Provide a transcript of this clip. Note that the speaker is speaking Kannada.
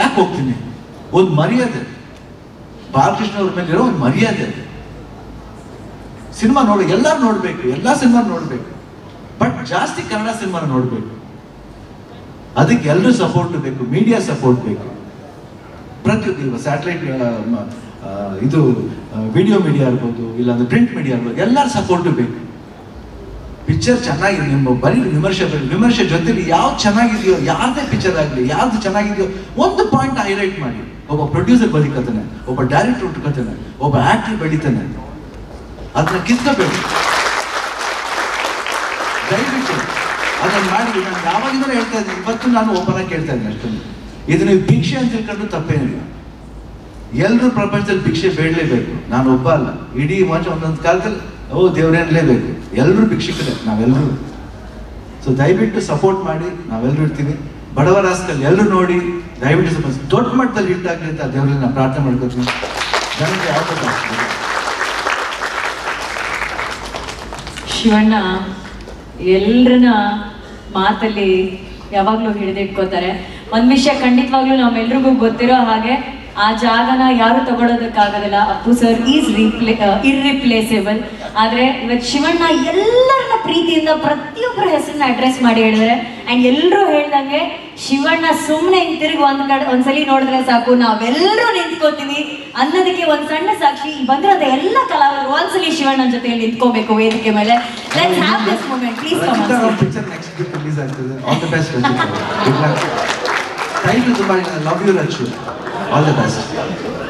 ಯಾಕೆ ಹೋಗ್ತೀನಿ? ಒಂದು ಮರ್ಯಾದೆ. ಬಾಲಕೃಷ್ಣ ಅವ್ರ ಮೇಲೆ ಇರೋ ಒಂದು ಮರ್ಯಾದೆ ಅದು. ಸಿನಿಮಾ ನೋಡಿ, ಎಲ್ಲರೂ ನೋಡ್ಬೇಕು, ಎಲ್ಲಾ ಸಿನಿಮಾ ನೋಡ್ಬೇಕು. ಬಟ್ ಜಾಸ್ತಿ ಕನ್ನಡ ಸಿನಿಮಾ ನೋಡ್ಬೇಕು. ಅದಕ್ಕೆ ಎಲ್ಲರೂ ಸಪೋರ್ಟ್ ಬೇಕು ಮೀಡಿಯಾ ಸಪೋರ್ಟ್ ಬೇಕು. ಪ್ರತಿಯೊಂದು ಸ್ಯಾಟಲೈಟ್ ಇದು ವಿಡಿಯೋ ಮೀಡಿಯಾ ಇರ್ಬೋದು ಇಲ್ಲಾಂದ್ರೆ ಪ್ರಿಂಟ್ ಮೀಡಿಯಾ ಇರ್ಬೋದು ಎಲ್ಲರ ಸಪೋರ್ಟ್ ಬೇಕು. ಪಿಕ್ಚರ್ ಚೆನ್ನಾಗಿದೆ. ನಿಮ್ಮ ಬರೀ ವಿಮರ್ಶೆ ವಿಮರ್ಶೆ ಜೊತೆಲಿ ಯಾವ್ದು ಚೆನ್ನಾಗಿದೆಯೋ ಯಾರ್ದೇ ಪಿಕ್ಚರ್ ಆಗಲಿ, ಯಾವ್ದು ಚೆನ್ನಾಗಿದೆಯೋ, ಒಂದು ಪಾಯಿಂಟ್ ಹೈಲೈಟ್ ಮಾಡಿ. ಒಬ್ಬ ಪ್ರೊಡ್ಯೂಸರ್ ಬದುಕತಾನೆ ಒಬ್ಬ ಡೈರೆಕ್ಟರ್ ಉಟ್ಕೋತಾನೆ ಒಬ್ಬ ಆಕ್ಟರ್ ಬೆಳಿತಾನೆ. ಅದನ್ನ ಕಿತ್ಕೋಬೇಕು. ದಯವಿಟ್ಟು ಅದನ್ನು ಮಾಡಿ. ನಾನು ಯಾವಾಗಿಂದಲೂ ಹೇಳ್ತಾ ಇದ್ದೀನಿ, ಇವತ್ತು ನಾನು ಒಬ್ಬನ ಕೇಳ್ತಾ ಇದ್ದೀನಿ ಅಷ್ಟೊಂದು ಇದು ನೀವು ಭಿಕ್ಷೆ ಅಂತ ತಿಳ್ಕೊಂಡು ತಪ್ಪೇನಿಲ್ಲ. ಎಲ್ಲರೂ ಪ್ರಪಂಚದಲ್ಲಿ ಭಿಕ್ಷೆ ಬೇಡಲೇಬೇಕು. ನಾನು ಒಬ್ಬ ಅಲ್ಲ. ಇಡೀ ಮಂಚ ಒಂದೊಂದು ಕಾಲದಲ್ಲಿ ಓ ದೇವ್ರೇನ್ಲೇಬೇಕು ಎಲ್ಲರೂ ಭಿಕ್ಷಕರೇ ನಾವೆಲ್ಲರೂ ಸೊ ದಯವಿಟ್ಟು ಸಪೋರ್ಟ್ ಮಾಡಿ ನಾವೆಲ್ಲರೂ ಇರ್ತೀವಿ. ಬಡವರ ಆಸ್ತಲ್ಲಿ ಎಲ್ಲರೂ ನೋಡಿ, ದಯವಿಟ್ಟು ಸ್ವಲ್ಪ ದೊಡ್ಡ ಮಟ್ಟದಲ್ಲಿ ಇಟ್ಟಾಗಲಿ ಅಂತ ದೇವರಲ್ಲಿ ನಾನು ಪ್ರಾರ್ಥನೆ ಮಾಡ್ಕೊತೀನಿ. ನನಗೆ ಶಿವಣ್ಣ, ಎಲ್ರನ್ನ ಮಾತಲ್ಲಿ ಯಾವಾಗಲೂ ಹಿಡಿದಿಟ್ಕೋತಾರೆ. ಒಂದ್ ವಿಷಯ ಖಂಡಿತವಾಗ್ಲೂ ನಮ್ಮೆಲ್ರಿಗೂ ಗೊತ್ತಿರೋ ಹಾಗೆ ಆ ಜಾಗನ ಯಾರು ತಗೊಳೋದಕ್ಕಾಗೋದಿಲ್ಲ. Appu sir is replay irreplaceable ಆದ್ರೆ ಇವತ್ತು ಶಿವಣ್ಣ ಎಲ್ಲರನ್ನ ಪ್ರೀತಿಯಿಂದ ಪ್ರತಿಯೊಬ್ಬರ ಹೆಸರನ್ನ ಅಡ್ರೆಸ್ ಮಾಡಿ ಹೇಳಿದ್ರೆ ಅಂಡ್ ಎಲ್ಲರೂ ಹೇಳ್ದಂಗೆ ಶಿವಣ್ಣ ಸುಮ್ಮನೆ ತಿರುಗಿ ಒಂದ್ ಕಡೆ ಒಂದ್ಸಲಿ ನೋಡಿದ್ರೆ ಸಾಕು ನಾವೆಲ್ಲರೂ ನಿಂತ್ಕೋತೀವಿ ಅನ್ನೋದಕ್ಕೆ ಒಂದ್ ಸಣ್ಣ ಸಾಕ್ಷಿ. ಬಂದಿರೋದ ಎಲ್ಲ ಕಲಾವಿದರು ಒಂದ್ಸಲಿ ಶಿವಣ್ಣನ ಜೊತೆ ನಿಂತ್ಕೋಬೇಕು ವೇದಿಕೆ ಮೇಲೆ. ಹ್ಯಾವ್ ದಿಸ್ ತುಂಬಾ ಲವ್ ಯು 好冷啊是是